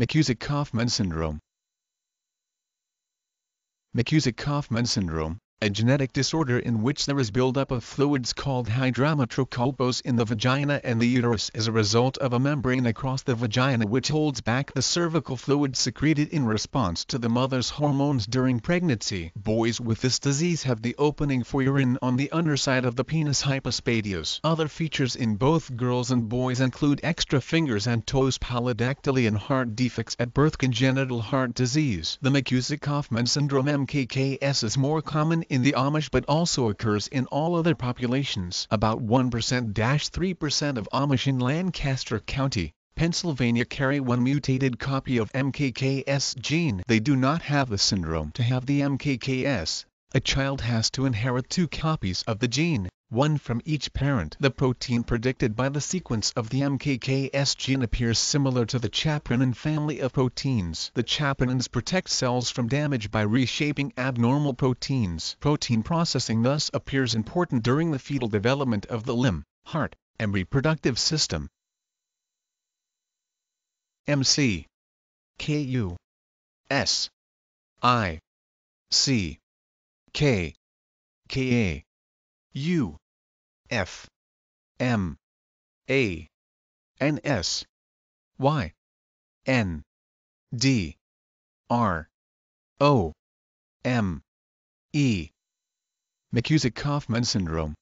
McKusick-Kaufman syndrome. McKusick-Kaufman syndrome, a genetic disorder in which there is buildup of fluids called hydrometrocolpos in the vagina and the uterus as a result of a membrane across the vagina which holds back the cervical fluid secreted in response to the mother's hormones during pregnancy. Boys with this disease have the opening for urine on the underside of the penis hypospadias. Other features in both girls and boys include extra fingers and toes polydactyly and heart defects at birth congenital heart disease. The McKusick-Kaufman syndrome MKKS is more common in the Amish but also occurs in all other populations. About 1%-3% of Amish in Lancaster County, Pennsylvania carry one mutated copy of MKKS gene. They do not have the syndrome. To have the MKKS, a child has to inherit two copies of the gene, one from each parent. The protein predicted by the sequence of the MKKS gene appears similar to the chaperonin family of proteins. The chaperonins protect cells from damage by reshaping abnormal proteins. Protein processing thus appears important during the fetal development of the limb, heart, and reproductive system. MC KU S I C K K A U F M A N S Y N D R O M E. McKusick-Kaufman syndrome